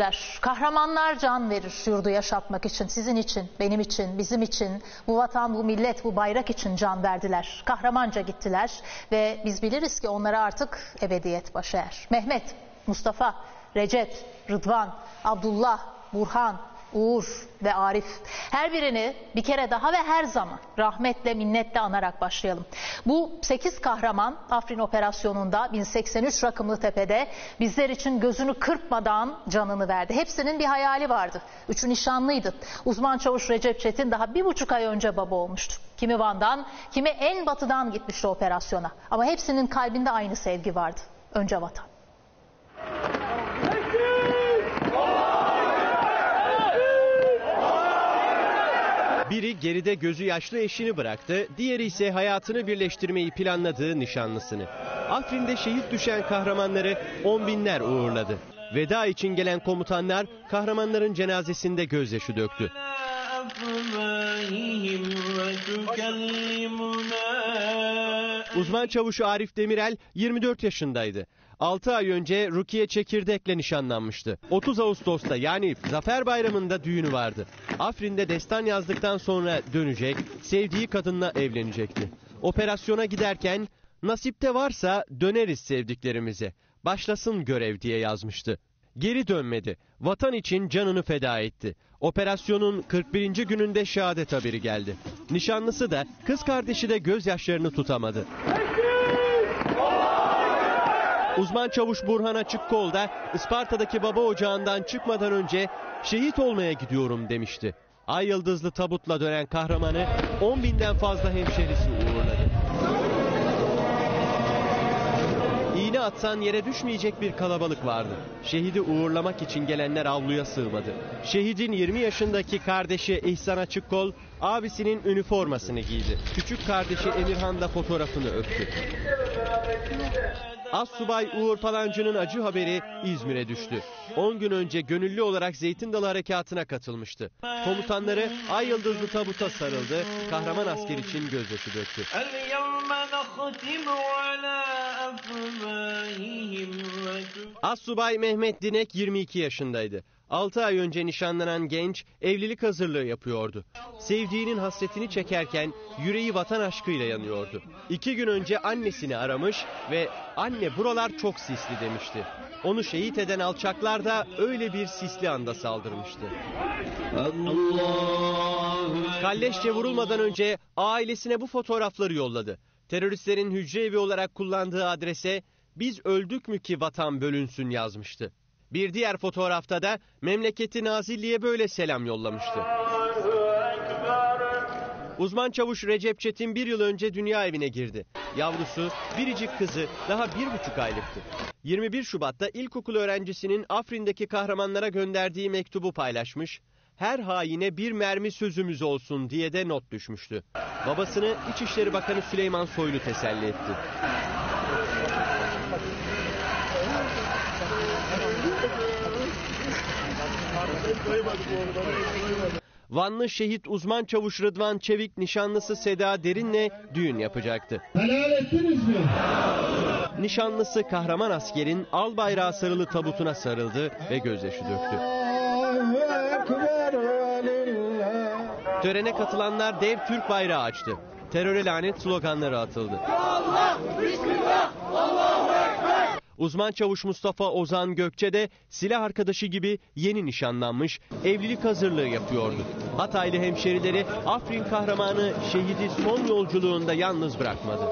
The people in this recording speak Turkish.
seyirciler, kahramanlar can verir yurdu yaşatmak için, sizin için, benim için, bizim için, bu vatan, bu millet, bu bayrak için can verdiler. Kahramanca gittiler ve biz biliriz ki onlara artık ebediyet başar. Mehmet, Mustafa, Recep, Rıdvan, Abdullah, Burhan, Uğur ve Arif. Her birini bir kere daha ve her zaman rahmetle minnetle anarak başlayalım. Bu 8 kahraman Afrin operasyonunda 1083 rakımlı tepede bizler için gözünü kırpmadan canını verdi. Hepsinin bir hayali vardı. Üçü nişanlıydı. Uzman çavuş Recep Çetin daha bir buçuk ay önce baba olmuştu. Kimi Van'dan, kimi en batıdan gitmişti operasyona. Ama hepsinin kalbinde aynı sevgi vardı. Önce vatan. Biri geride gözü yaşlı eşini bıraktı, diğeri ise hayatını birleştirmeyi planladığı nişanlısını. Afrin'de şehit düşen kahramanları on binler uğurladı. Veda için gelen komutanlar kahramanların cenazesinde gözyaşı döktü. Uzman çavuş Arif Demirel 24 yaşındaydı. 6 ay önce Rukiye Çekirdek'le nişanlanmıştı. 30 Ağustos'ta yani Zafer Bayramı'nda düğünü vardı. Afrin'de destan yazdıktan sonra dönecek, sevdiği kadınla evlenecekti. Operasyona giderken nasipte varsa döneriz sevdiklerimize. Başlasın görev diye yazmıştı. Geri dönmedi. Vatan için canını feda etti. Operasyonun 41. gününde şehadet haberi geldi. Nişanlısı da kız kardeşi de gözyaşlarını tutamadı. Uzman çavuş Burhan Açıkkol da Isparta'daki baba ocağından çıkmadan önce şehit olmaya gidiyorum demişti. Ay yıldızlı tabutla dönen kahramanı 10 binden fazla hemşerisi uğurladı. İğne atsan yere düşmeyecek bir kalabalık vardı. Şehidi uğurlamak için gelenler avluya sığmadı. Şehidin 20 yaşındaki kardeşi İhsan Açıkkol abisinin üniformasını giydi. Küçük kardeşi Emirhan da fotoğrafını öptü. Assubay Uğur Palancı'nın acı haberi İzmir'e düştü. 10 gün önce gönüllü olarak Zeytin Dalı Harekatı'na katılmıştı. Komutanları ay yıldızlı tabuta sarıldı, kahraman asker için gözyaşı döktü. Assubay Mehmet Dinek 22 yaşındaydı. 6 ay önce nişanlanan genç evlilik hazırlığı yapıyordu. Sevdiğinin hasretini çekerken yüreği vatan aşkıyla yanıyordu. İki gün önce annesini aramış ve anne buralar çok sisli demişti. Onu şehit eden alçaklar da öyle bir sisli anda saldırmıştı. Kalleşçe vurulmadan önce ailesine bu fotoğrafları yolladı. Teröristlerin hücre evi olarak kullandığı adrese biz öldük mü ki vatan bölünsün yazmıştı. Bir diğer fotoğrafta da memleketi Nazilli'ye böyle selam yollamıştı. Uzman çavuş Recep Çetin bir yıl önce dünya evine girdi. Yavrusu biricik kızı daha bir buçuk aylıktı. 21 Şubat'ta ilkokul öğrencisinin Afrin'deki kahramanlara gönderdiği mektubu paylaşmış. Her haine bir mermi sözümüz olsun diye de not düşmüştü. Babasını İçişleri Bakanı Süleyman Soylu teselli etti. Vanlı şehit uzman çavuş Rıdvan Çevik nişanlısı Seda Derin'le düğün yapacaktı. Helal ettiniz mi? Nişanlısı kahraman askerin al bayrağı sarılı tabutuna sarıldı ve gözyaşı döktü. Törene katılanlar dev Türk bayrağı açtı. Teröre lanet sloganları atıldı. Uzman çavuş Mustafa Ozan Gökçe de silah arkadaşı gibi yeni nişanlanmış, evlilik hazırlığı yapıyordu. Hataylı hemşerileri Afrin kahramanı şehidi son yolculuğunda yalnız bırakmadı.